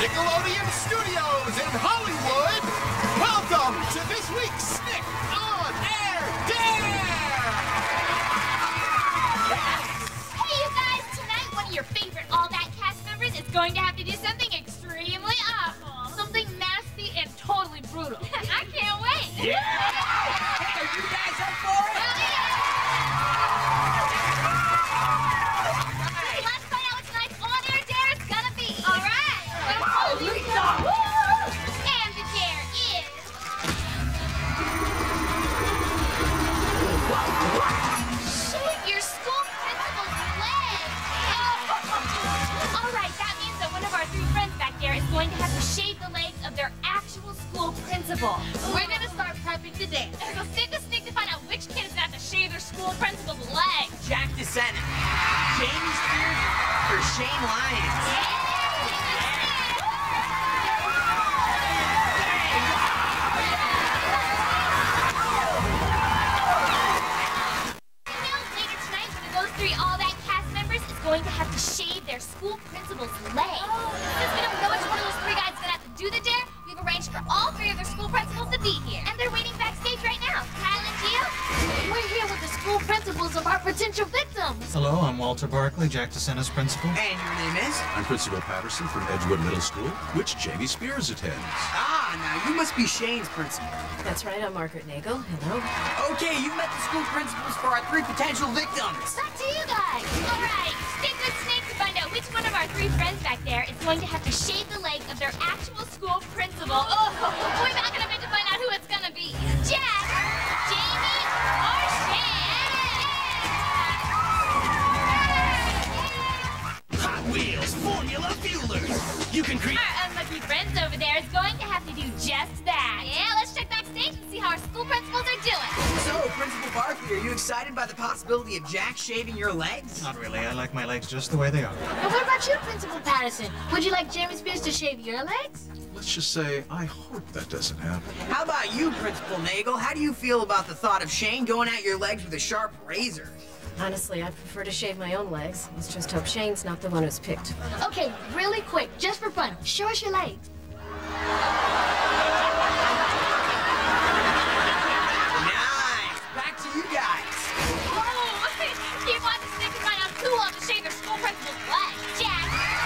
Nickelodeon Studios in Hollywood, welcome to this week's Snick on Air Dare! Hey, you guys! Tonight, one of your favorite All That cast members is going to have to do something principal. We're gonna start prepping today. So stick a Snick to find out which kid is gonna have to shave their school principal's leg. Jack DeSena, Jamie Spears, or Shane Lyons? You know, later tonight, those three All That cast members is going to have to shave their school principal's leg. With the school principals of our potential victims. Hello, I'm Walter Barkley, Jack DeSena's principal. And your name is? I'm Principal Patterson from Edgewood Middle School, which Jamie Spears attends. Ah, now you must be Shane's principal. That's right, I'm Margaret Nagel. Hello. Okay, you met the school principals for our three potential victims. Back to you guys. All right, stick with Snick to find out which one of our three friends back there is going to have to shave the leg of their actual school principal. Oh, create. Friends over there is going to have to do just that. Yeah, let's check backstage and see how our school principals are doing. So, Principal Barkley, are you excited by the possibility of Jack shaving your legs? Not really, I like my legs just the way they are. And what about you, Principal Patterson? Would you like Jamie Spears to shave your legs? Let's just say, I hope that doesn't happen. How about you, Principal Nagel? How do you feel about the thought of Shane going at your legs with a sharp razor? Honestly, I prefer to shave my own legs. Let's just hope Shane's not the one who's picked. Okay, really quick, just for fun, show us your legs. Nice. Back to you guys. Oh, keep on to Snick to find out who will to shave their school principal's leg. Jack,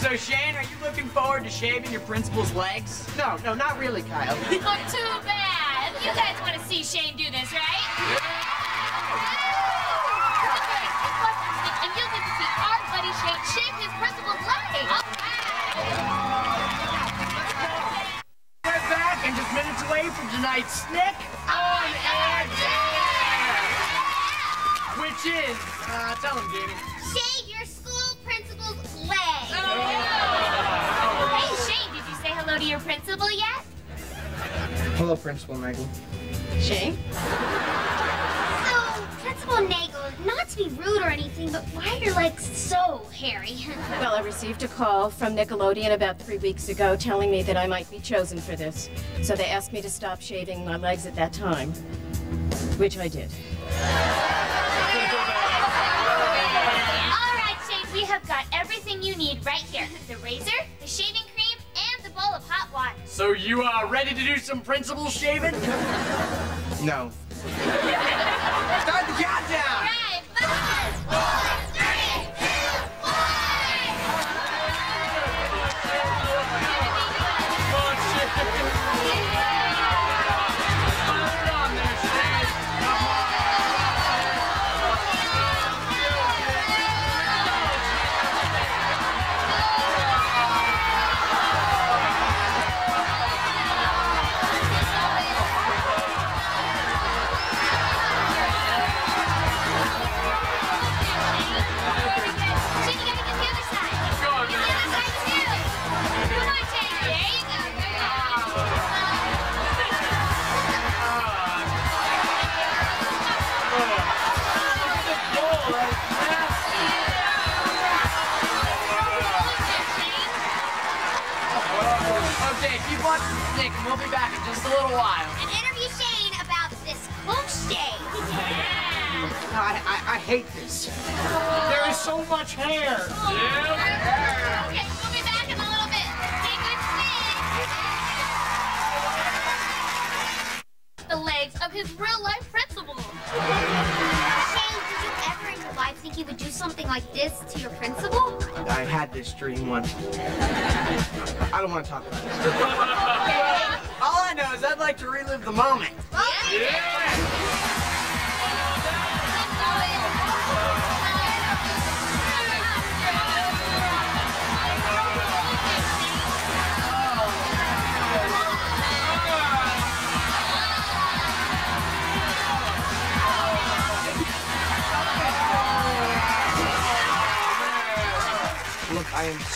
So, Shane, are you looking forward to shaving your principal's legs? No, no, not really, Kyle. Not too bad. You guys want to see Shane do this, right? And you'll get to see our buddy Shane shave his principal's leg. We're back and just minutes away from tonight's Snick on Air Dare! Which is, uh, tell him, Jamie. Shave your to your principal yet? Hello, Principal Nagel. Shane? So, Principal Nagel, not to be rude or anything, but why are your legs so hairy? Well, I received a call from Nickelodeon about three weeks ago telling me that I might be chosen for this. So they asked me to stop shaving my legs at that time, which I did. All right, Shane, we have got everything you need right here. The razor, So you are ready to do some principal shaving? no. Okay, keep watching Snick, and we'll be back in just a little while. And interview Shane about this close shave. I, I, I hate this. There is so much hair. Yeah. Okay, we'll be back in a little bit. Stay good, Snick. The legs of his real life think you would do something like this to your principal? I had this dream once. I don't want to talk about it. All I know is I'd like to relive the moment. Look,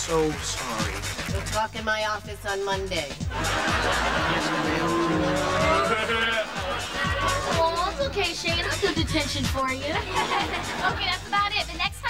so sorry. We'll talk in my office on Monday. Oh, it's okay, Shane. I'll do detention for you. okay, that's about it. But next